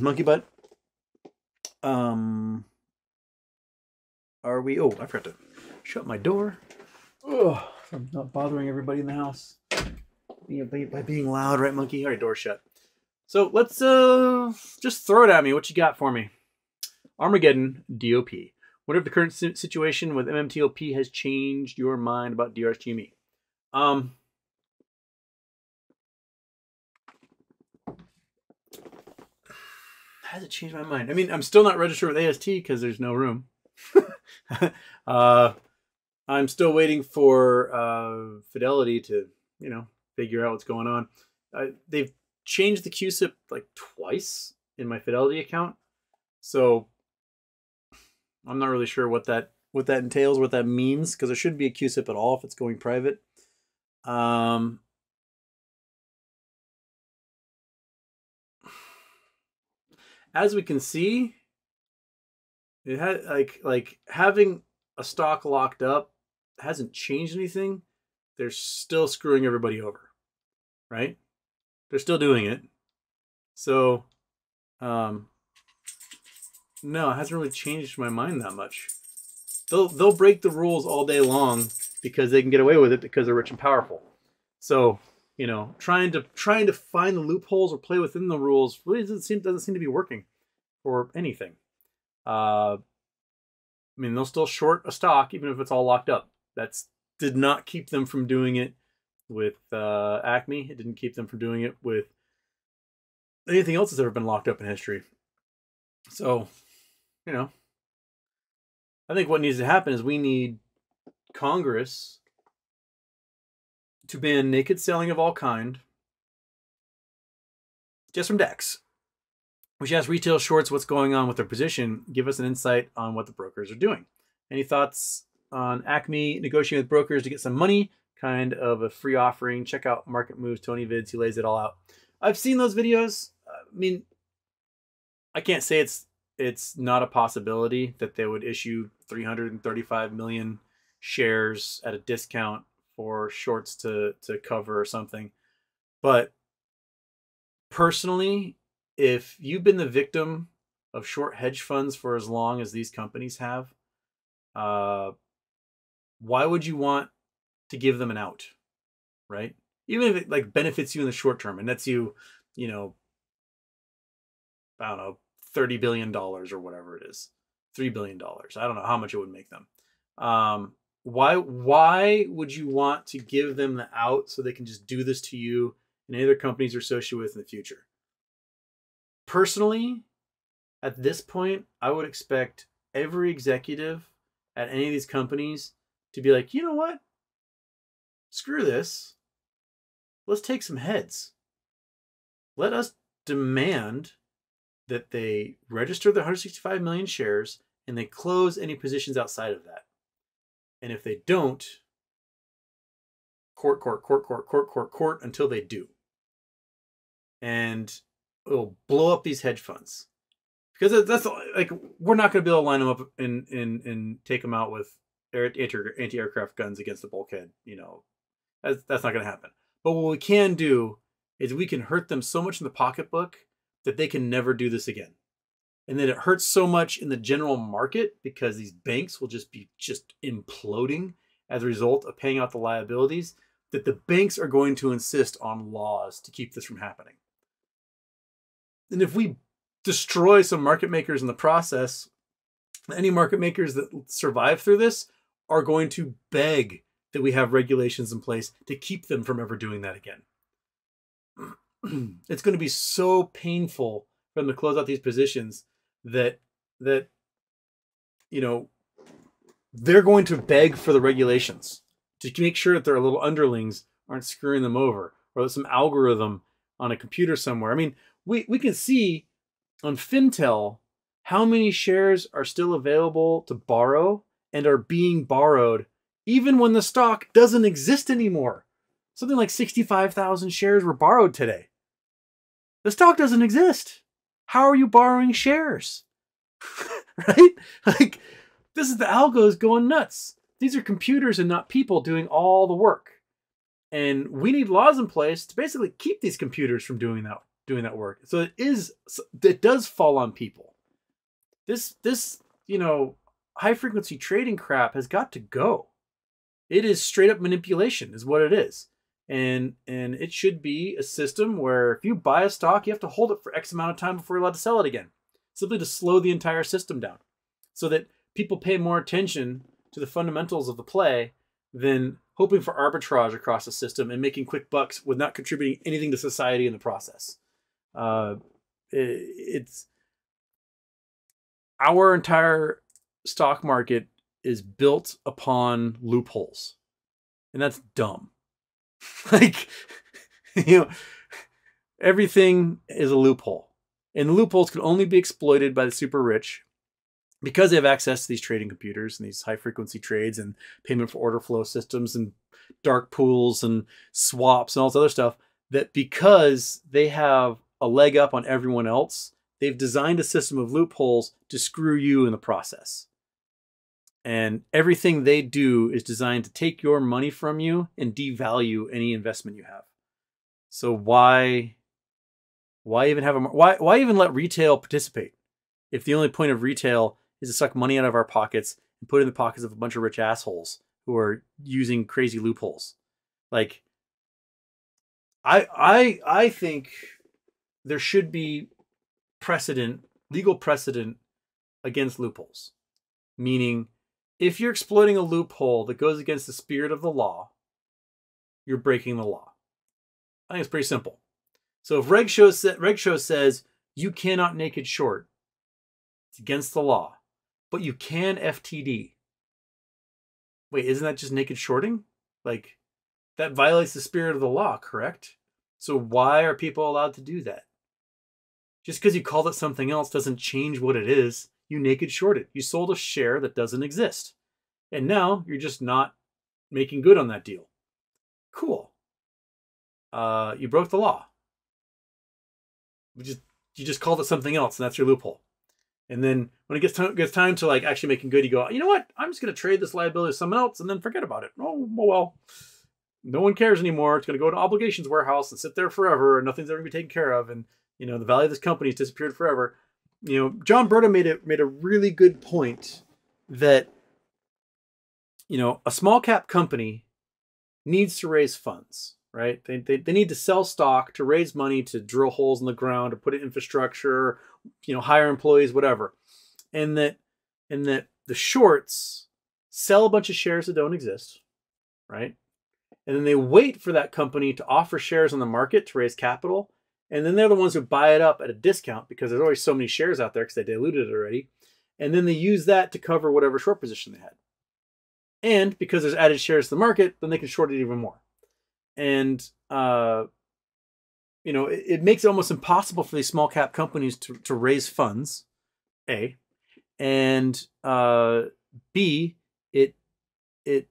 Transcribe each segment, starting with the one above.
monkey butt. Um, are we? Oh, I forgot to shut my door. Oh, I'm not bothering everybody in the house by being loud, right, monkey? All right, door shut. So let's uh just throw it at me. What you got for me? Armageddon DOP. What if the current situation with MMTLP has changed your mind about DRSGME? Um, has it changed my mind? I mean, I'm still not registered with AST because there's no room. uh, I'm still waiting for uh, Fidelity to, you know, figure out what's going on. Uh, they've changed the CUSIP like twice in my Fidelity account, so I'm not really sure what that what that entails, what that means, because there shouldn't be a CUSIP at all if it's going private. Um, as we can see, it had like like having a stock locked up hasn't changed anything. They're still screwing everybody over, right? They're still doing it. So, um, no, it hasn't really changed my mind that much. They'll they'll break the rules all day long because they can get away with it because they're rich and powerful. So, you know, trying to trying to find the loopholes or play within the rules really doesn't seem doesn't seem to be working for anything. Uh, I mean, they'll still short a stock even if it's all locked up. That's did not keep them from doing it with uh, Acme. It didn't keep them from doing it with anything else that's ever been locked up in history. So, you know, I think what needs to happen is we need Congress to ban naked selling of all kind just from DEX. We should ask retail shorts what's going on with their position. Give us an insight on what the brokers are doing. Any thoughts on Acme negotiating with brokers to get some money? Kind of a free offering. Check out Market Moves, Tony Vids. He lays it all out. I've seen those videos. I mean, I can't say it's it's not a possibility that they would issue 335 million shares at a discount for shorts to to cover or something. But personally, if you've been the victim of short hedge funds for as long as these companies have, uh, why would you want to give them an out, right? Even if it like benefits you in the short term and nets you, you know, I don't know, thirty billion dollars or whatever it is, three billion dollars. I don't know how much it would make them. Um, why why would you want to give them the out so they can just do this to you and any other companies you're associated with in the future? Personally, at this point, I would expect every executive at any of these companies to be like, you know what? Screw this. Let's take some heads. Let us demand that they register the 165 million shares and they close any positions outside of that. And if they don't, court, court, court, court, court, court, court until they do. And it'll blow up these hedge funds. Because that's like we're not going to be able to line them up and and and take them out with anti aircraft guns against the bulkhead. You know, that's that's not going to happen. But what we can do is we can hurt them so much in the pocketbook that they can never do this again. And then it hurts so much in the general market because these banks will just be just imploding as a result of paying out the liabilities that the banks are going to insist on laws to keep this from happening. And if we destroy some market makers in the process, any market makers that survive through this are going to beg that we have regulations in place to keep them from ever doing that again. it's going to be so painful for them to close out these positions that that you know they're going to beg for the regulations to make sure that their little underlings aren't screwing them over or that some algorithm on a computer somewhere. I mean, we, we can see on Fintel how many shares are still available to borrow and are being borrowed even when the stock doesn't exist anymore. Something like 65,000 shares were borrowed today. The stock doesn't exist. How are you borrowing shares? right? Like, this is the algos going nuts. These are computers and not people doing all the work. And we need laws in place to basically keep these computers from doing that doing that work. So it is it does fall on people. This this, you know, high frequency trading crap has got to go. It is straight up manipulation is what it is. And and it should be a system where if you buy a stock, you have to hold it for X amount of time before you're allowed to sell it again. Simply to slow the entire system down. So that people pay more attention to the fundamentals of the play than hoping for arbitrage across the system and making quick bucks with not contributing anything to society in the process. Uh, it, it's our entire stock market is built upon loopholes, and that's dumb. like, you know, everything is a loophole, and the loopholes can only be exploited by the super rich because they have access to these trading computers and these high frequency trades and payment for order flow systems and dark pools and swaps and all this other stuff that because they have a leg up on everyone else they've designed a system of loopholes to screw you in the process and everything they do is designed to take your money from you and devalue any investment you have so why why even have a why why even let retail participate if the only point of retail is to suck money out of our pockets and put it in the pockets of a bunch of rich assholes who are using crazy loopholes. Like I I I think there should be precedent, legal precedent against loopholes. Meaning if you're exploiting a loophole that goes against the spirit of the law, you're breaking the law. I think it's pretty simple. So if Reg SHO, Reg SHO says you cannot naked short, it's against the law but you can FTD. Wait, isn't that just naked shorting? Like, that violates the spirit of the law, correct? So why are people allowed to do that? Just because you called it something else doesn't change what it is. You naked shorted. You sold a share that doesn't exist. And now you're just not making good on that deal. Cool. Uh, you broke the law. You just you just called it something else, and that's your loophole. And then when it gets time, gets time to like actually making good, you go, you know what? I'm just going to trade this liability to someone else and then forget about it. Oh, well, no one cares anymore. It's going to go to obligations warehouse and sit there forever, and nothing's ever going to be taken care of. And you know the value of this company has disappeared forever. You know, John Brda made it made a really good point that you know a small cap company needs to raise funds right? They, they, they need to sell stock to raise money to drill holes in the ground, to put in infrastructure, you know, hire employees, whatever. And that and that the shorts sell a bunch of shares that don't exist, right? And then they wait for that company to offer shares on the market to raise capital. And then they're the ones who buy it up at a discount because there's always so many shares out there because they diluted it already. And then they use that to cover whatever short position they had. And because there's added shares to the market, then they can short it even more and uh, you know it, it, makes it almost impossible for these small cap companies to, to raise funds a and uh, b it it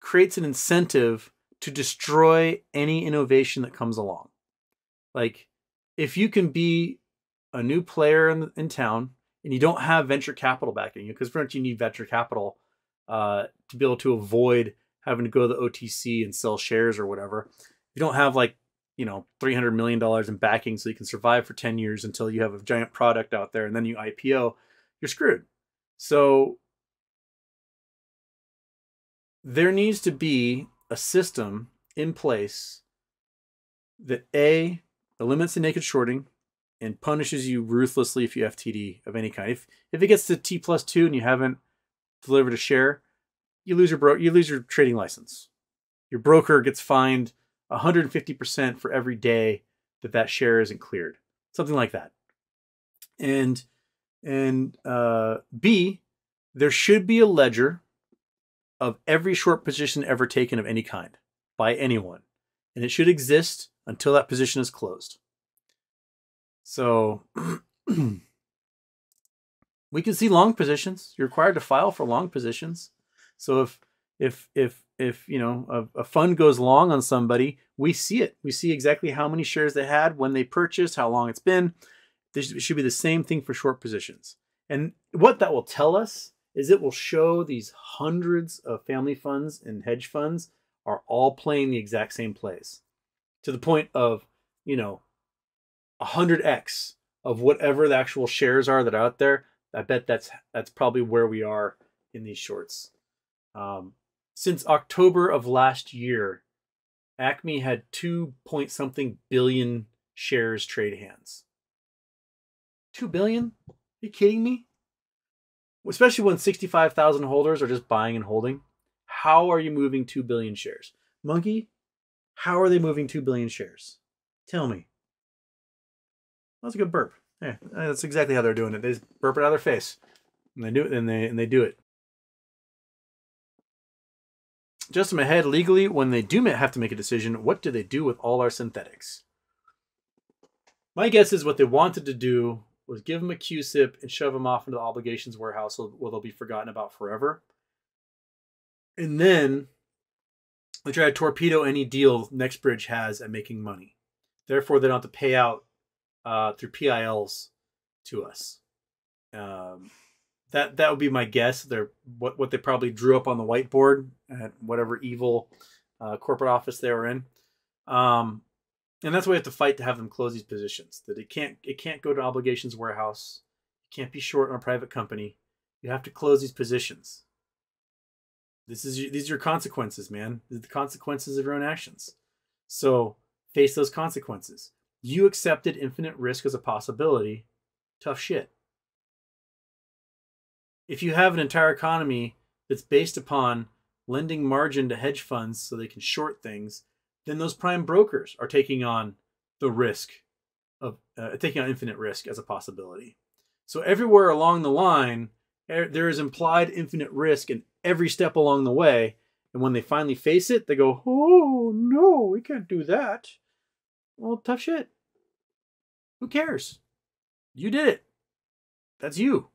creates an incentive to destroy any innovation that comes along like if you can be a new player in, in town and you don't have venture capital backing you because for you need venture capital uh, to be able to avoid having to go to the OTC and sell shares or whatever. You don't have like, you know, $300 million in backing so you can survive for 10 years until you have a giant product out there and then you IPO, you're screwed. So there needs to be a system in place that A, eliminates the naked shorting and punishes you ruthlessly if you FTD of any kind. If if it gets to T plus two and you haven't delivered a share, you lose your bro- you lose your trading license. Your broker gets fined 150% for every day that that share isn't cleared. Something like that. And and uh, B, there should be a ledger of every short position ever taken of any kind by anyone. And it should exist until that position is closed. So we can see long positions. You're required to file for long positions. So if if if if you know a, a, fund goes long on somebody, we see it. We see exactly how many shares they had when they purchased, how long it's been. This should be the same thing for short positions. And what that will tell us is it will show these hundreds of family funds and hedge funds are all playing the exact same plays to the point of you know, 100x of whatever the actual shares are that are out there, I bet that's that's probably where we are in these shorts. Um, since October of last year, Acme had two point something billion shares trade hands. Two billion? Are you kidding me? Especially when 65,000 holders are just buying and holding. How are you moving 2 billion shares? Monkey, how are they moving 2 billion shares? Tell me. That's a good burp. Yeah, uh, that's exactly how they're doing it. They burp it out of their face. And they do it and they and they do it. Just in my head, legally, when they do have to make a decision, what do they do with all our synthetics? My guess is what they wanted to do was give them a CUSIP and shove them off into the obligations warehouse where they'll be forgotten about forever. And then they try to torpedo any deal NextBridge has at making money. Therefore, they don't have to pay out uh, through PILs to us. Um, that that would be my guess. They're what what they probably drew up on the whiteboard at whatever evil uh, corporate office they were in. Um, and that's why we have to fight to have them close these positions. That it can't it can't go to obligations warehouse. It can't be short on a private company. You have to close these positions. This is these are your consequences, man. These are the consequences of your own actions. So face those consequences. You accepted infinite risk as a possibility. Tough shit. If you have an entire economy that's based upon lending margin to hedge funds so they can short things, then those prime brokers are taking on the risk of uh, taking on infinite risk as a possibility. So everywhere along the line, er, there is implied infinite risk in every step along the way. And when they finally face it, they go, "Oh no, we can't do that." Well, tough shit. Who cares? You did it. That's you.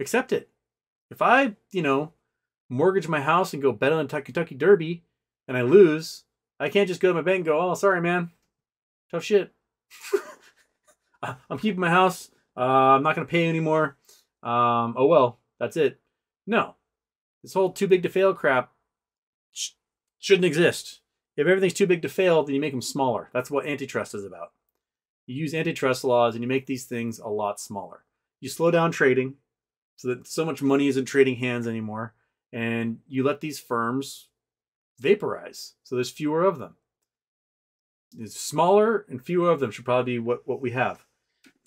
Accept it. If I, you know, mortgage my house and go bet on the Kentucky Derby and I lose, I can't just go to my bank and go, oh, sorry, man. Tough shit. I'm keeping my house. Uh, I'm not going to pay anymore. Um, oh, well, that's it. No. This whole too big to fail crap sh- shouldn't exist. If everything's too big to fail, then you make them smaller. That's what antitrust is about. You use antitrust laws and you make these things a lot smaller. You slow down trading so that so much money isn't trading hands anymore. And you let these firms vaporize. So there's fewer of them. It's smaller and fewer of them should probably be what, what we have.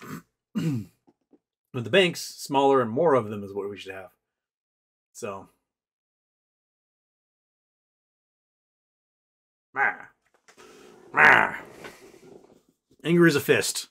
With the banks, smaller and more of them is what we should have. So. Ah. Ah. Anger is a fist.